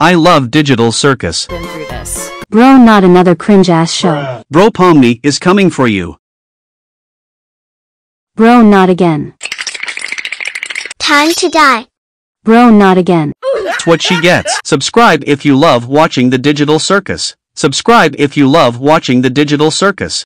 I love Digital Circus. Been through this. Bro, not another cringe ass show. Bro Pomni is coming for you. Bro, not again. Time to die. Bro, not again. That's what she gets. Subscribe if you love watching the Digital Circus. Subscribe if you love watching the Digital Circus.